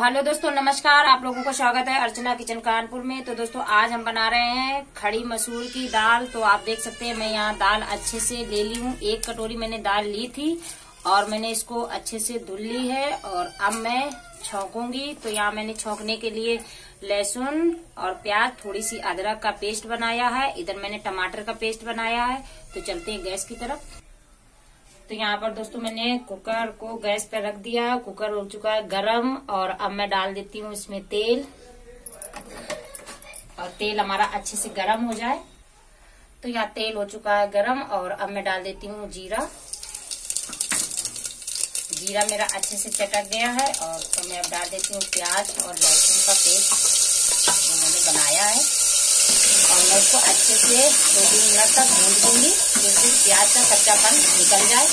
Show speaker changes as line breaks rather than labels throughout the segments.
Hello दोस्तों, नमस्कार। आप लोगों का स्वागत है अर्चना किचन कानपुर में। तो दोस्तों, आज हम बना रहे हैं खड़ी मसूर की दाल। तो आप देख सकते हैं, मैं यहाँ दाल अच्छे से ले ली हूँ। एक कटोरी मैंने दाल ली थी और मैंने इसको अच्छे से धुल ली है और अब मैं छौकूँगी। तो यहाँ मैंने छौंकने के लिए लहसुन और प्याज थोड़ी सी अदरक का पेस्ट बनाया है। इधर मैंने टमाटर का पेस्ट बनाया है। तो चलते हैं गैस की तरफ़। तो यहाँ पर दोस्तों मैंने कुकर को गैस पर रख दिया। कुकर हो चुका है गरम और अब मैं डाल देती हूँ इसमें तेल। और तेल हमारा अच्छे से गरम हो जाए। तो यहाँ तेल हो चुका है गरम और अब मैं डाल देती हूँ जीरा। जीरा मेरा अच्छे से चटक गया है और तो मैं अब डाल देती हूँ प्याज और लहसुन का पेस्ट मैंने बनाया है। और मैं इसको अच्छे से दो तीन मिनट तक भून दूँगी का कच्चापन निकल जाए।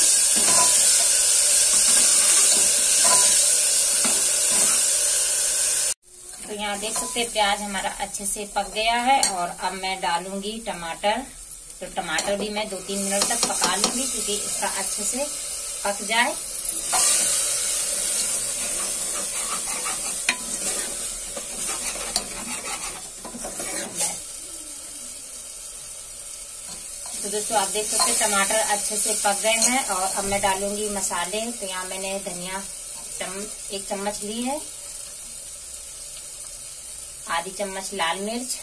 तो यहाँ देख सकते हैं, प्याज हमारा अच्छे से पक गया है और अब मैं डालूँगी टमाटर। तो टमाटर भी मैं दो तीन मिनट तक पका लूँगी क्योंकि इसका अच्छे से पक जाए। तो दोस्तों आप देख सकते हैं टमाटर अच्छे से पक गए हैं और अब मैं डालूँगी मसाले। तो यहाँ मैंने धनिया चम, एक चम्मच ली है। आधी चम्मच लाल मिर्च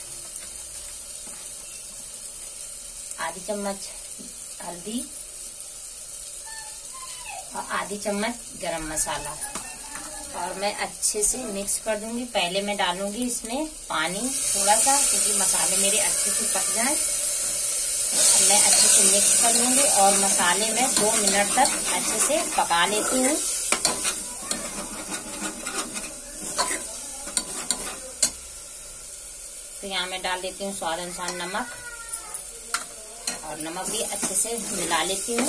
आधी चम्मच हल्दी और आधी चम्मच गरम मसाला। और मैं अच्छे से मिक्स कर दूँगी। पहले मैं डालूँगी इसमें पानी थोड़ा सा क्योंकि मसाले मेरे अच्छे से पक जाएँ। मैं अच्छे से मिक्स कर लूँगी और मसाले में दो मिनट तक अच्छे से पका लेती हूँ। तो यहाँ मैं डाल देती हूँ स्वाद अनुसार नमक और नमक भी अच्छे से मिला लेती हूँ।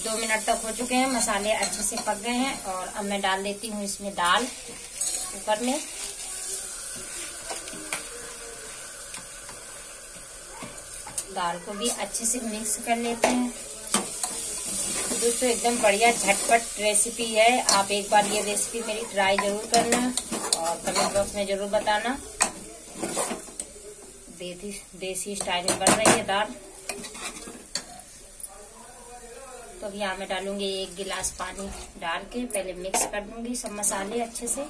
दो मिनट तक हो चुके हैं। मसाले अच्छे से पक गए हैं और अब मैं डाल देती हूँ इसमें दाल कुकर में। दाल को भी अच्छे से मिक्स कर लेते हैं। दोस्तों, एकदम बढ़िया झटपट रेसिपी है। आप एक बार ये रेसिपी मेरी ट्राई ज़रूर करना और कमेंट बॉक्स में ज़रूर बताना। देसी देसी स्टाइल में बन रही है दाल। तो अब यहाँ मैं डालूँगी एक गिलास पानी डाल के, पहले मिक्स कर दूँगी सब मसाले अच्छे से।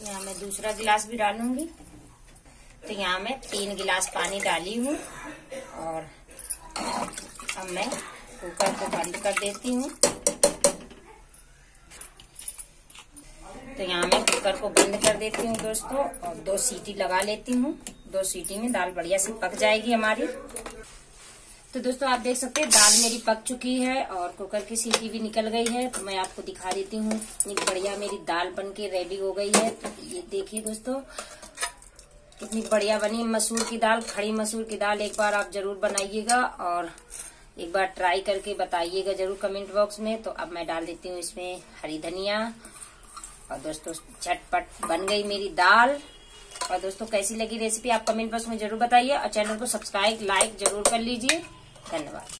यहाँ मैं दूसरा गिलास भी डालूँगी। तो यहाँ मैं तीन गिलास पानी डाली हूँ और अब मैं कुकर को बंद कर देती हूँ। तो यहाँ मैं कुकर को बंद कर देती हूँ दोस्तों, और दो सीटी लगा लेती हूँ। दो सीटी में दाल बढ़िया से पक जाएगी हमारी। तो दोस्तों, आप देख सकते हैं, दाल मेरी पक चुकी है और कुकर की सीटी भी निकल गई है। तो मैं आपको दिखा देती हूँ इतनी बढ़िया मेरी दाल बन के रेडी हो गई है। तो ये देखिए दोस्तों, कितनी बढ़िया बनी मसूर की दाल, खड़ी मसूर की दाल एक बार आप ज़रूर बनाइएगा। और एक बार ट्राई करके बताइएगा ज़रूर कमेंट बॉक्स में। तो अब मैं डाल देती हूँ इसमें हरी धनिया। और दोस्तों, झटपट बन गई मेरी दाल। और दोस्तों, कैसी लगी रेसिपी आप कमेंट बॉक्स में ज़रूर बताइए। और चैनल को सब्सक्राइब लाइक ज़रूर कर लीजिए। धन्यवाद।